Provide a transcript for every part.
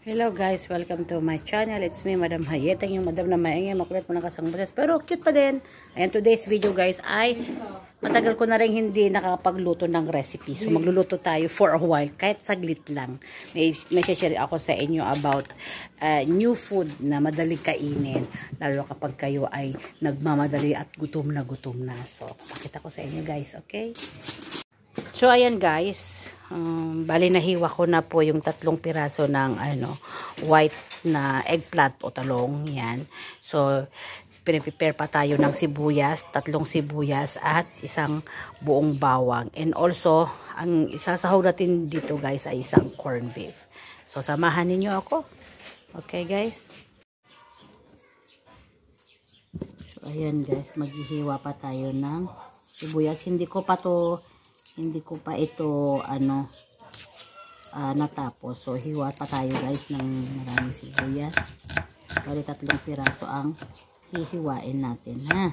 Hello guys, welcome to my channel. It's me, Madam Hayet. Ang yung Madam na maingay, makulit mo ng kasang. Pero cute pa din. Ayan, today's video guys ay matagal ko na rin hindi nakakapagluto ng recipe. So magluluto tayo for a while, kahit saglit lang. May, may share ako sa inyo about uh, new food na madaling kainin. Lalo kapag kayo ay nagmamadali at gutom na gutom na. So, pakita ko sa inyo guys, okay? So, ayan guys. Um, bali nahiwa ko na po yung tatlong piraso ng ano, white na eggplant o talong. Yan. So, piniprepare pa tayo ng sibuyas, tatlong sibuyas at isang buong bawang. And also, ang isasahaw natin dito guys ay isang corn beef. So, samahan ninyo ako. Okay guys? So, ayan guys, maghihiwa pa tayo ng sibuyas. Hindi ko pa to hindi ko pa ito ano uh, natapos. So hiwa pa tayo guys ng maraming sibuyas. Bali tatlong piraso ang hihiwain natin ha?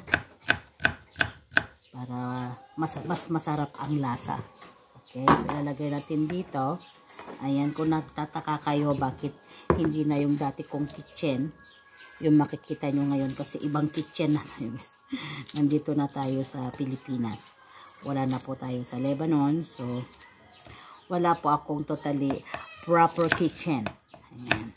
Para mas, mas masarap ang lasa. Okay so ilalagay natin dito. Ayan kung nagtataka kayo bakit hindi na yung dati kong kitchen yung makikita nyo ngayon kasi ibang kitchen na nandito na tayo sa Pilipinas wala na po tayo sa Lebanon. So, wala po akong totally proper kitchen. Ayan.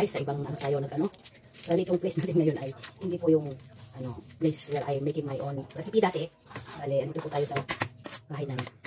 Guys, sa ibang ano tayo nag ano. Bali itong place natin ngayon ay hindi po yung ano, place where I making my own recipe dati. Bali, ano po tayo sa bahay namin.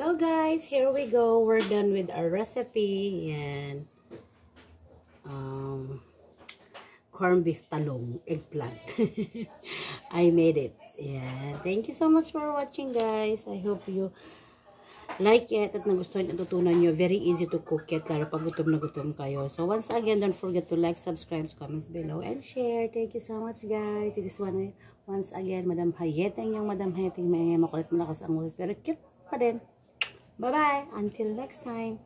So guys, here we go. We're done with our recipe. Yan. Um, corned beef talong, eggplant. I made it. Yeah. Thank you so much for watching guys. I hope you like it at nagustuhan at natutunan nyo. Very easy to cook it, lalo pag gutom na gutom kayo. So once again, don't forget to like, subscribe, comments below, and share. Thank you so much guys. This is one, once again, Madam Hayeteng, yung Madam Hayeteng, may makulit malakas ang ulos, pero cute pa din. Bye-bye. Until next time.